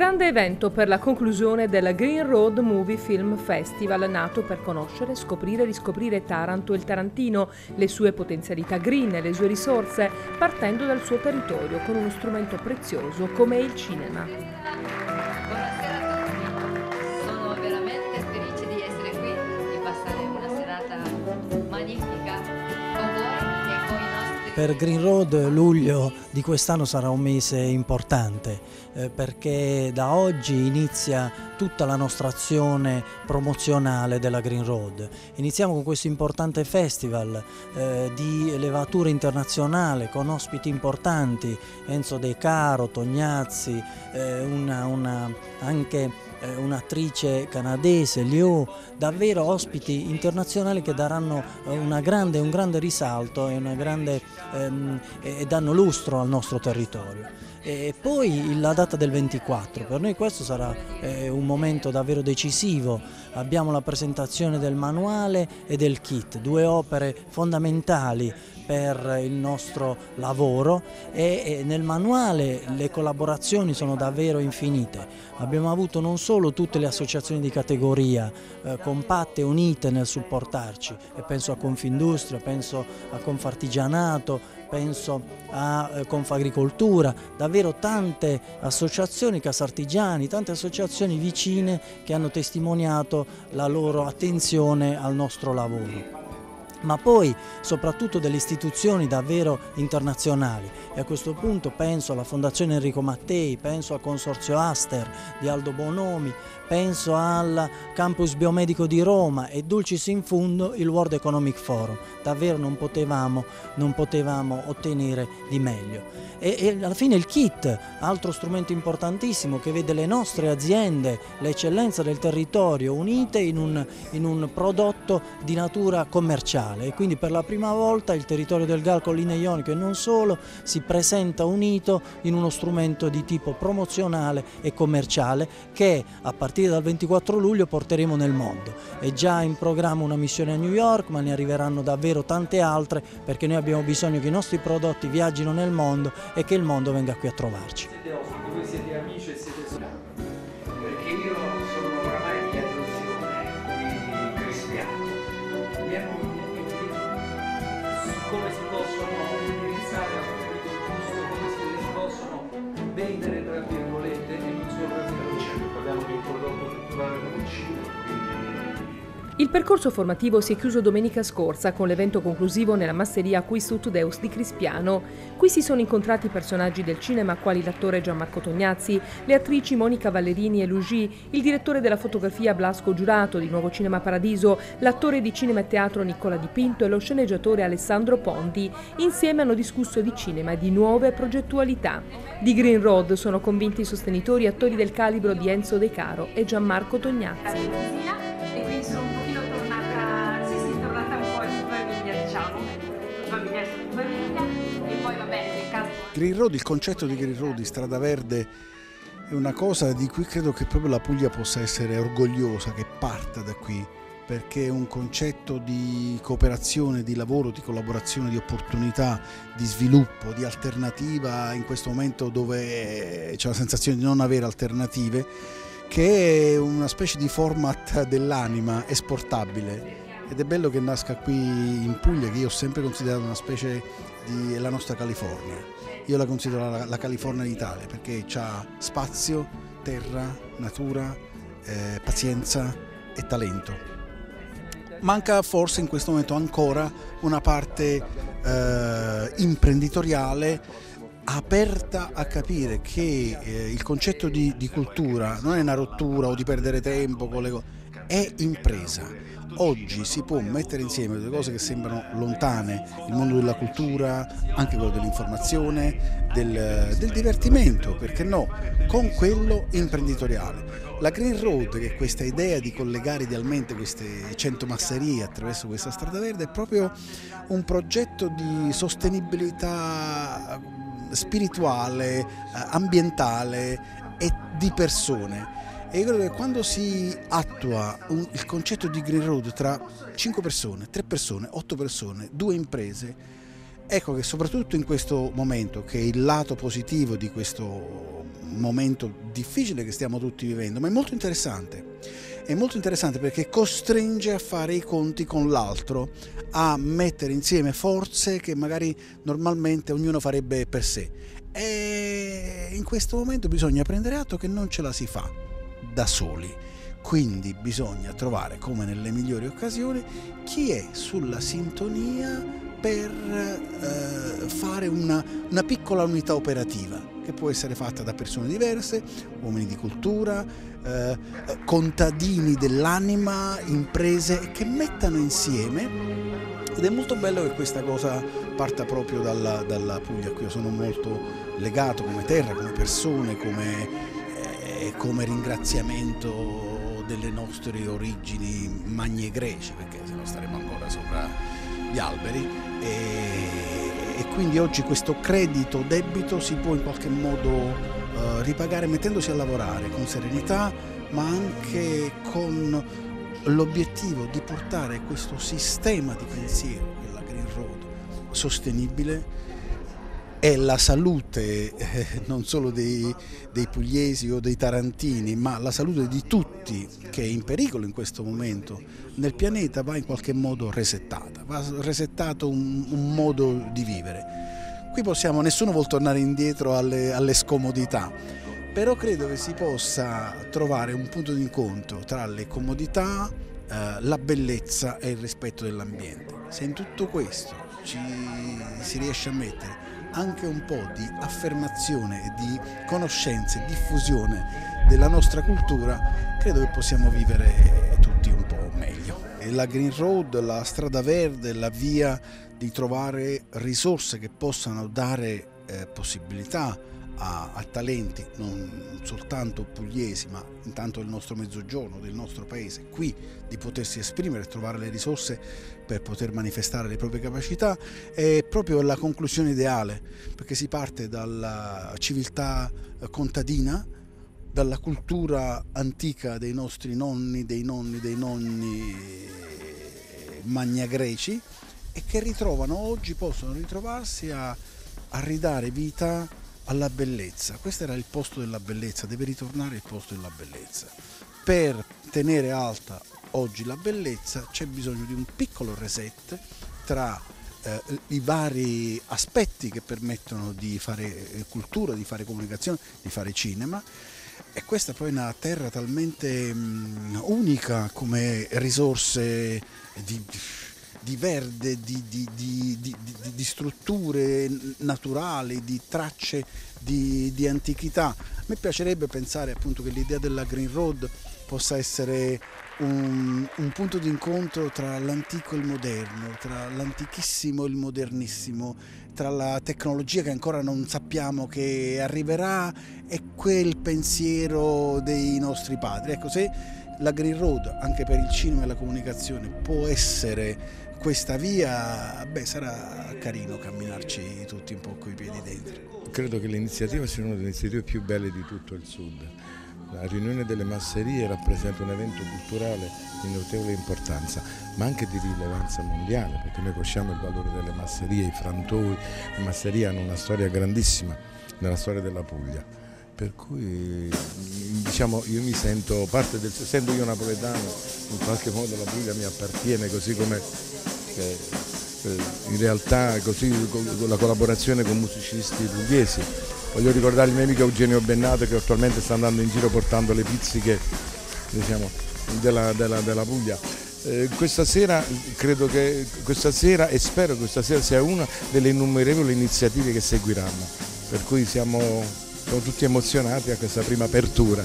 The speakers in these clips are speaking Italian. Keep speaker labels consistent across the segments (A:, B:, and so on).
A: Grande evento per la conclusione del Green Road Movie Film Festival, nato per conoscere, scoprire e riscoprire Taranto e il Tarantino, le sue potenzialità green e le sue risorse, partendo dal suo territorio con uno strumento prezioso come il cinema.
B: Per Green Road luglio di quest'anno sarà un mese importante eh, perché da oggi inizia tutta la nostra azione promozionale della Green Road. Iniziamo con questo importante festival eh, di levatura internazionale con ospiti importanti, Enzo De Caro, Tognazzi, eh, una, una, anche eh, un'attrice canadese, Liu, davvero ospiti internazionali che daranno eh, grande, un grande risalto e, grande, ehm, e danno lustro al nostro territorio. E poi la data del 24, per noi questo sarà eh, un momento davvero decisivo, abbiamo la presentazione del manuale e del kit, due opere fondamentali per il nostro lavoro e nel manuale le collaborazioni sono davvero infinite. Abbiamo avuto non solo tutte le associazioni di categoria eh, compatte, unite nel supportarci, e penso a Confindustria, penso a Confartigianato, penso a eh, Confagricoltura, davvero tante associazioni, Casartigiani, tante associazioni vicine che hanno testimoniato la loro attenzione al nostro lavoro ma poi soprattutto delle istituzioni davvero internazionali. E a questo punto penso alla Fondazione Enrico Mattei, penso al Consorzio Aster di Aldo Bonomi, penso al Campus Biomedico di Roma e dulcis in fundo il World Economic Forum, davvero non potevamo, non potevamo ottenere di meglio. E, e, alla fine il kit, altro strumento importantissimo che vede le nostre aziende, l'eccellenza del territorio unite in un, in un prodotto di natura commerciale mondiale e quindi per la prima volta il territorio del Galco linee ioniche e non solo si presenta unito in uno strumento di tipo promozionale e commerciale che a partire dal 24 luglio porteremo nel mondo. È già in programma una missione a New York ma ne arriveranno davvero tante altre perché noi abbiamo bisogno che i nostri prodotti viaggino nel mondo e che il mondo venga qui a trovarci.
C: Il
A: percorso formativo si è chiuso domenica scorsa con l'evento conclusivo nella masseria Quistut Deus di Crispiano. Qui si sono incontrati personaggi del cinema quali l'attore Gianmarco Tognazzi, le attrici Monica Vallerini e Luigi, il direttore della fotografia Blasco Giurato di Nuovo Cinema Paradiso, l'attore di cinema e teatro Nicola Di Pinto e lo sceneggiatore Alessandro Ponti. Insieme hanno discusso di cinema e di nuove progettualità. Di Green Road sono convinti i sostenitori attori del calibro di Enzo De Caro e Gianmarco Tognazzi.
D: Green Road, il concetto di Green Road, di strada verde, è una cosa di cui credo che proprio la Puglia possa essere orgogliosa, che parta da qui, perché è un concetto di cooperazione, di lavoro, di collaborazione, di opportunità, di sviluppo, di alternativa in questo momento dove c'è la sensazione di non avere alternative, che è una specie di format dell'anima esportabile ed è bello che nasca qui in Puglia che io ho sempre considerato una specie di la nostra California io la considero la, la California d'Italia perché ha spazio, terra, natura, eh, pazienza e talento. Manca forse in questo momento ancora una parte eh, imprenditoriale aperta a capire che eh, il concetto di, di, cultura non è una rottura o di perdere tempo è impresa oggi si può mettere insieme due cose che sembrano lontane, il mondo della cultura, anche quello dell'informazione, del, del divertimento, perché no, con quello imprenditoriale. La Green Road, che è questa idea di collegare idealmente queste 100 masserie attraverso questa strada verde, è proprio un progetto di sostenibilità spirituale, ambientale e di persone e io credo che quando si attua un, il concetto di Green Road tra 5 persone, 3 persone, 8 persone, 2 imprese, Ecco che soprattutto in questo momento, che è il lato positivo di questo momento difficile che stiamo tutti vivendo, ma è molto interessante. È molto interessante perché costringe a fare i conti con l'altro, a mettere insieme forze che magari normalmente ognuno farebbe per sé. E in questo momento bisogna prendere atto che non ce la si fa da soli. Quindi bisogna trovare, come nelle migliori occasioni, chi è sulla sintonia per eh, fare una, una, piccola unità operativa che può essere fatta da persone diverse, uomini di cultura, eh, contadini dell'anima, imprese che mettano insieme ed è molto bello che questa cosa parta proprio dalla, dalla Puglia, qui io sono molto legato come terra, come persone, come, eh, come ringraziamento delle nostre origini magne greci, perché se no staremo ancora sopra gli alberi. E, e quindi oggi questo credito debito si può in qualche modo uh, ripagare mettendosi a lavorare con serenità ma anche con l'obiettivo di portare questo sistema di pensiero della Green Road sostenibile è la salute eh, non solo dei, dei, pugliesi o dei tarantini, ma la salute di tutti che è in pericolo in questo momento nel pianeta va in qualche modo resettata, va resettato un, un modo di vivere. Qui possiamo, nessuno vuole tornare indietro alle, alle scomodità, però credo che si possa trovare un punto di incontro tra le comodità, eh, la bellezza e il rispetto dell'ambiente. Se in tutto questo ci, si riesce a mettere anche un po' di affermazione e di conoscenza e diffusione della nostra cultura, credo che possiamo vivere tutti un po' meglio. E la Green Road, la strada verde, la via di trovare risorse che possano dare eh, possibilità a, a, talenti non soltanto pugliesi ma intanto del nostro mezzogiorno, del nostro paese, qui di potersi esprimere e trovare le risorse per poter manifestare le proprie capacità è proprio la conclusione ideale perché si parte dalla civiltà contadina, dalla cultura antica dei nostri nonni, dei nonni, dei nonni magna greci e che ritrovano oggi, possono ritrovarsi a, a ridare vita alla bellezza. Questo era il posto della bellezza, deve ritornare il posto della bellezza. Per tenere alta oggi la bellezza c'è bisogno di un piccolo reset tra eh, i vari aspetti che permettono di fare eh, cultura, di fare comunicazione, di fare cinema. E questa poi è una terra talmente mh, mm, unica come risorse di, di verde, di, di, di, strutture naturali, di tracce di, antichità. A me piacerebbe pensare appunto che l'idea della Green Road possa essere un, un punto di incontro tra l'antico e il moderno, tra l'antichissimo e il modernissimo, tra la tecnologia che ancora non sappiamo che arriverà e quel pensiero dei nostri padri. Ecco, se la Green Road, anche per il cinema e la comunicazione, può essere questa via, beh, sarà carino camminarci tutti un po' coi piedi dentro.
E: Credo che l'iniziativa sia una delle iniziative più belle di tutto il Sud. La riunione delle masserie rappresenta un evento culturale di notevole importanza, ma anche di rilevanza mondiale, perché noi conosciamo il valore delle masserie, i frantoi, le masserie hanno una storia grandissima nella storia della Puglia. Per cui diciamo, io mi sento parte del, essendo io napoletano, in qualche modo la Puglia mi appartiene così come in realtà così con la collaborazione con musicisti pugliesi. Voglio ricordare il mio amico Eugenio Bennato che attualmente sta andando in giro portando le pizziche diciamo, della, della, della, Puglia. Eh, questa sera credo che questa sera e spero che questa sera sia una delle innumerevoli iniziative che seguiranno, per cui siamo, siamo tutti emozionati a questa prima apertura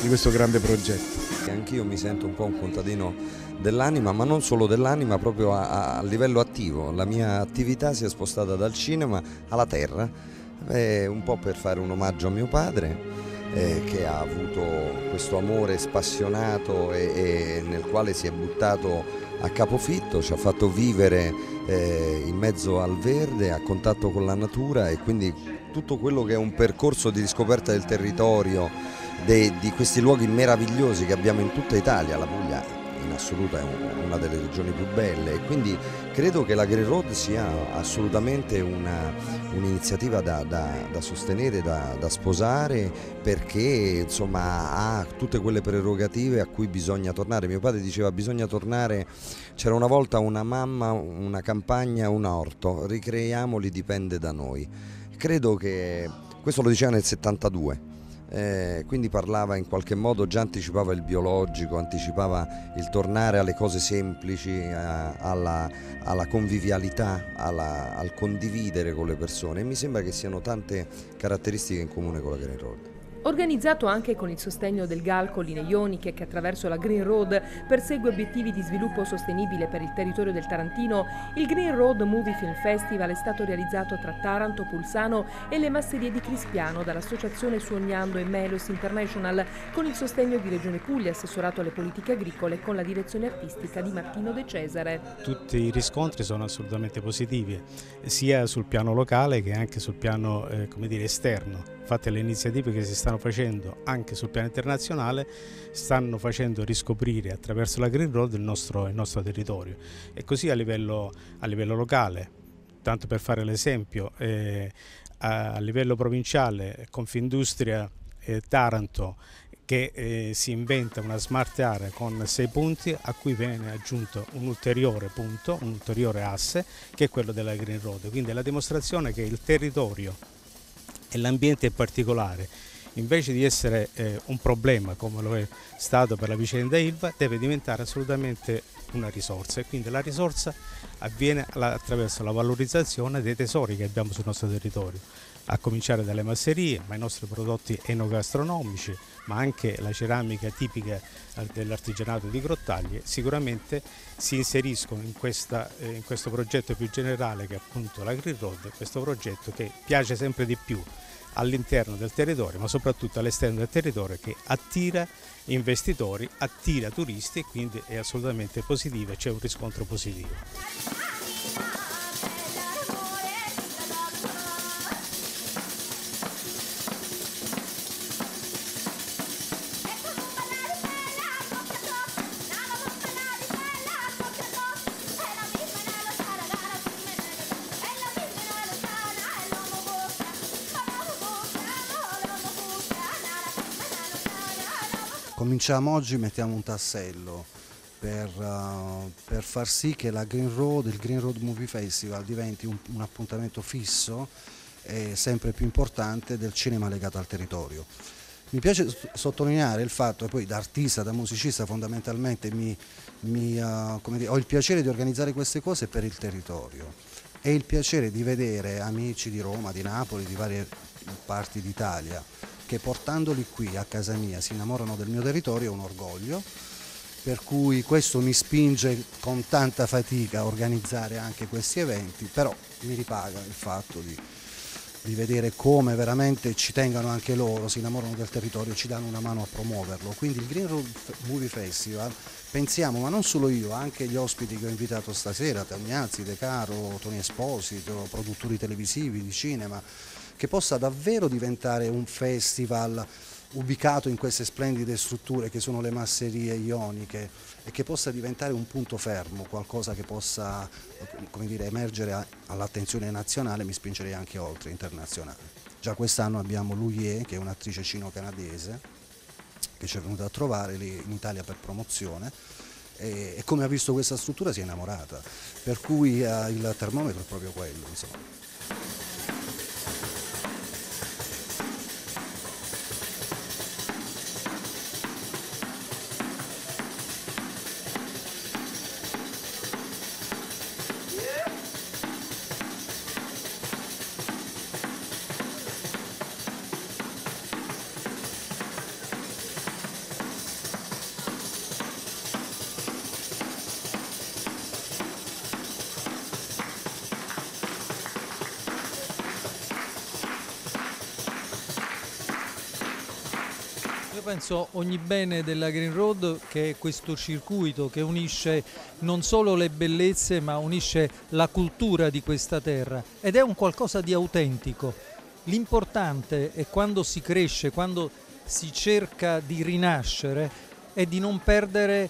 E: di questo grande progetto.
F: Anch'io mi sento un po' un contadino dell'anima, ma non solo dell'anima, proprio a, a, livello attivo. La mia attività si è spostata dal cinema alla terra, eh, un po' per fare un omaggio a mio padre. Eh, che ha avuto questo amore spassionato e, e, nel quale si è buttato a capofitto, ci ha fatto vivere eh, in mezzo al verde, a contatto con la natura e quindi tutto quello che è un percorso di riscoperta del territorio, de, di questi luoghi meravigliosi che abbiamo in tutta Italia, la Puglia in assoluto è una delle regioni più belle e quindi credo che la Green Road sia assolutamente un'iniziativa da, da, da, sostenere, da, da, sposare perché insomma ha tutte quelle prerogative a cui bisogna tornare. Mio padre diceva bisogna tornare, c'era una volta una mamma, una campagna, un orto, ricreiamoli dipende da noi. Credo che questo lo diceva nel 72 eh, quindi parlava in qualche modo, già anticipava il biologico, anticipava il tornare alle cose semplici, a, alla, alla, convivialità, alla, al condividere con le persone e mi sembra che siano tante caratteristiche in comune con la Green Road.
A: Organizzato anche con il sostegno del Galco Linee Ioniche che attraverso la Green Road persegue obiettivi di sviluppo sostenibile per il territorio del Tarantino, il Green Road Movie Film Festival è stato realizzato tra Taranto, Pulsano e le masserie di Crispiano dall'associazione Sognando e Melos International con il sostegno di Regione Puglia, assessorato alle politiche agricole con la direzione artistica di Martino De Cesare.
G: Tutti i riscontri sono assolutamente positivi, sia sul piano locale che anche sul piano eh, dire, esterno. Infatti le iniziative che si stanno facendo anche sul piano internazionale stanno facendo riscoprire attraverso la Green Road il nostro, il nostro territorio. E così a livello, a livello locale, tanto per fare l'esempio, eh, a, a, livello provinciale Confindustria eh, Taranto che eh, si inventa una smart area con sei punti a cui viene aggiunto un ulteriore punto, un ulteriore asse che è quello della Green Road, quindi è la dimostrazione che il territorio e l'ambiente in particolare, invece di essere eh, un problema come lo è stato per la vicenda Ilva, deve diventare assolutamente una risorsa. E quindi la risorsa avviene attraverso la valorizzazione dei tesori che abbiamo sul nostro territorio, a cominciare dalle masserie, ma i nostri prodotti enogastronomici, ma anche la ceramica tipica eh, dell'artigianato di Grottaglie, sicuramente si inseriscono in, questa, eh, in questo progetto più generale che è appunto la Green Road, questo progetto che piace sempre di più all'interno del territorio, ma soprattutto all'esterno del territorio che attira investitori, attira turisti e quindi è assolutamente positivo e c'è un riscontro positivo.
H: Cominciamo oggi, mettiamo un tassello per, uh, per, far sì che la Green Road, il Green Road Movie Festival diventi un, un appuntamento fisso e sempre più importante del cinema legato al territorio. Mi piace sottolineare il fatto, e poi da artista, da musicista fondamentalmente mi, mi, uh, dire, ho il piacere di organizzare queste cose per il territorio e il piacere di vedere amici di Roma, di Napoli, di varie parti d'Italia che portandoli qui a casa mia si innamorano del mio territorio è un orgoglio, per cui questo mi spinge con tanta fatica a organizzare anche questi eventi, però mi ripaga il fatto di, di vedere come veramente ci tengano anche loro, si innamorano del territorio, ci danno una mano a promuoverlo. Quindi il Green Road Movie Festival, pensiamo, ma non solo io, anche gli ospiti che ho invitato stasera, Tagnazzi, De Caro, Tony Esposito, produttori televisivi, di cinema, che possa davvero diventare un festival ubicato in queste splendide strutture che sono le masserie ioniche e che possa diventare un punto fermo, qualcosa che possa dire, emergere all'attenzione nazionale, mi spingerei anche oltre, internazionale. Già quest'anno abbiamo Louie, che è un'attrice cino-canadese, che ci è venuta a trovare lì in Italia per promozione e, e come ha visto questa struttura si è innamorata, per cui eh, il termometro è proprio quello. Insomma.
I: Penso ogni bene della Green Road che è questo circuito che unisce non solo le bellezze ma unisce la cultura di questa terra ed è un qualcosa di autentico. L'importante è quando si cresce, quando si cerca di rinascere, è di non perdere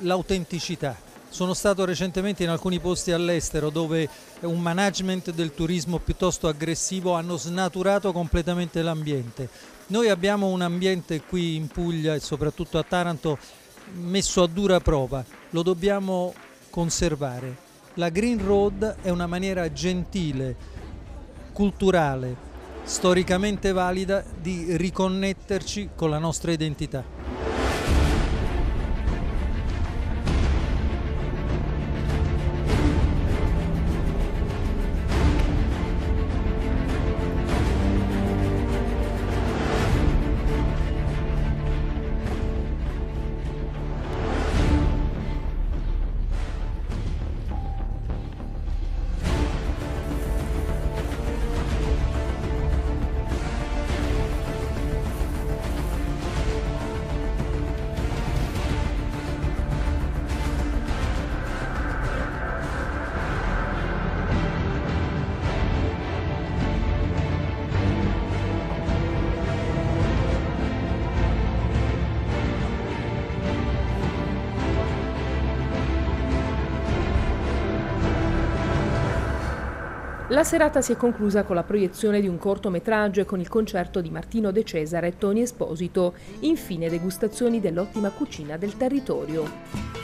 I: l'autenticità. Sono stato recentemente in alcuni posti all'estero dove un management del turismo piuttosto aggressivo hanno snaturato completamente l'ambiente. Noi abbiamo un ambiente qui in Puglia e soprattutto a Taranto messo a dura prova, lo dobbiamo conservare. La Green Road è una maniera gentile, culturale, storicamente valida di riconnetterci con la nostra identità.
A: La serata si è conclusa con la proiezione di un cortometraggio e con il concerto di Martino De Cesare e Toni Esposito, infine degustazioni dell'ottima cucina del territorio.